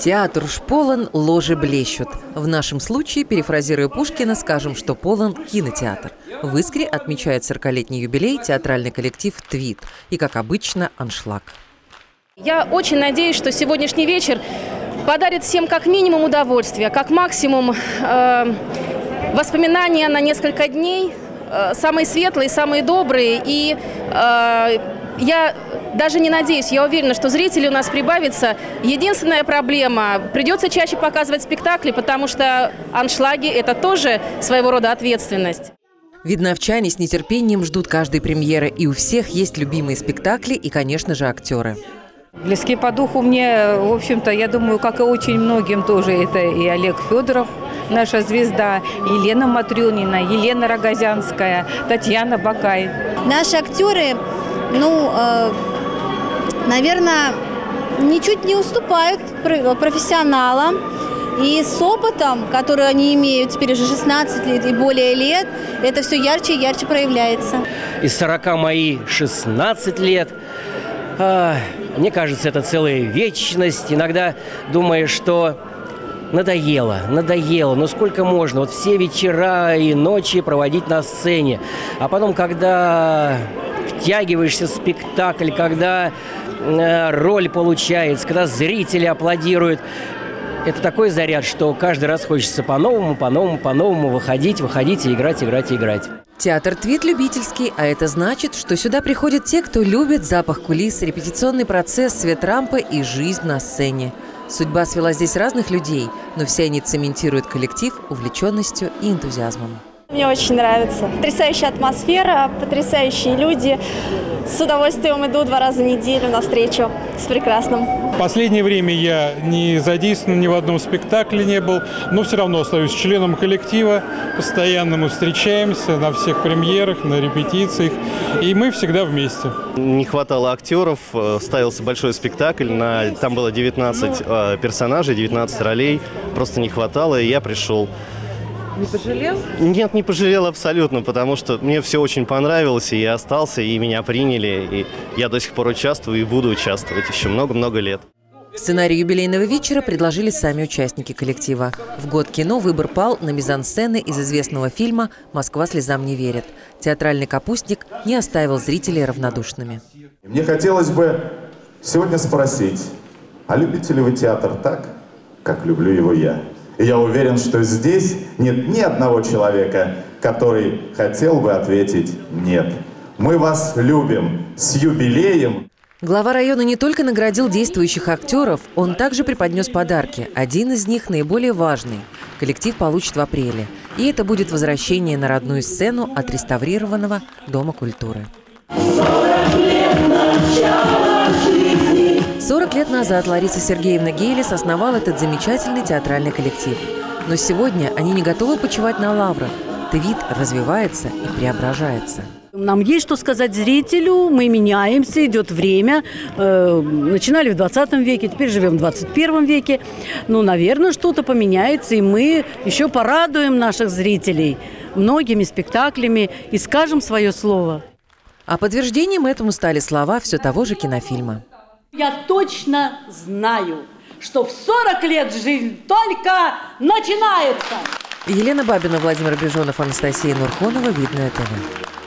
Театр уж полон, ложи блещут. В нашем случае, перефразируя Пушкина, скажем, что полон кинотеатр. В Искре отмечает 40-летний юбилей театральный коллектив «Твит». И, как обычно, аншлаг. Я очень надеюсь, что сегодняшний вечер подарит всем как минимум удовольствие, как максимум э, воспоминания на несколько дней, э, самые светлые, самые добрые. И э, я даже не надеюсь, я уверена, что зрителей у нас прибавится. Единственная проблема – придется чаще показывать спектакли, потому что аншлаги – это тоже своего рода ответственность. Видновчане с нетерпением ждут каждой премьеры, и у всех есть любимые спектакли и, конечно же, актеры. Близки по духу мне, в общем-то, я думаю, как и очень многим тоже, это и Олег Федоров, наша звезда, Елена Матрюнина, Елена Рогозянская, Татьяна Бакай. Наши актеры, ну, э, наверное, ничуть не уступают профессионалам. И с опытом, который они имеют теперь уже 16 лет и более лет, это все ярче и ярче проявляется. Из 40 мои 16 лет. А, мне кажется, это целая вечность. Иногда думаешь, что надоело, надоело, но сколько можно, вот все вечера и ночи проводить на сцене. А потом, когда втягиваешься в спектакль, когда э, роль получается, когда зрители аплодируют. Это такой заряд, что каждый раз хочется по-новому, по-новому, по-новому выходить, выходить и играть, играть, играть. Театр Твит любительский, а это значит, что сюда приходят те, кто любит запах кулис, репетиционный процесс, свет рампы и жизнь на сцене. Судьба свела здесь разных людей, но все они цементируют коллектив увлеченностью и энтузиазмом. Мне очень нравится. Потрясающая атмосфера, потрясающие люди. С удовольствием иду два раза в неделю на встречу с прекрасным. В последнее время я не задействован ни в одном спектакле не был, но все равно остаюсь членом коллектива. Постоянно мы встречаемся на всех премьерах, на репетициях, и мы всегда вместе. Не хватало актеров, э, ставился большой спектакль, на, там было 19 э, персонажей, 19 ролей, просто не хватало, и я пришел. Не пожалел? Нет, не пожалел абсолютно, потому что мне все очень понравилось, и я остался, и меня приняли, и я до сих пор участвую и буду участвовать еще много-много лет. Сценарий юбилейного вечера предложили сами участники коллектива. В год кино выбор пал на мизансцены из известного фильма «Москва слезам не верит». Театральный капустник не оставил зрителей равнодушными. Мне хотелось бы сегодня спросить, а любите ли вы театр так, как люблю его я? И я уверен, что здесь нет ни одного человека, который хотел бы ответить «нет». Мы вас любим. С юбилеем! Глава района не только наградил действующих актеров, он также преподнес подарки. Один из них наиболее важный. Коллектив получит в апреле. И это будет возвращение на родную сцену отреставрированного Дома культуры. 40 лет назад Лариса Сергеевна Гейлис основала этот замечательный театральный коллектив. Но сегодня они не готовы почивать на лаврах. Твит развивается и преображается. Нам есть что сказать зрителю, мы меняемся, идет время. Э, начинали в 20 веке, теперь живем в 21 веке. Ну, наверное, что-то поменяется, и мы еще порадуем наших зрителей многими спектаклями и скажем свое слово. А подтверждением этому стали слова все того же кинофильма. Я точно знаю, что в 40 лет жизнь только начинается. Елена Бабина, Владимир Бежонов, Анастасия Нурхонова. Видное ТВ.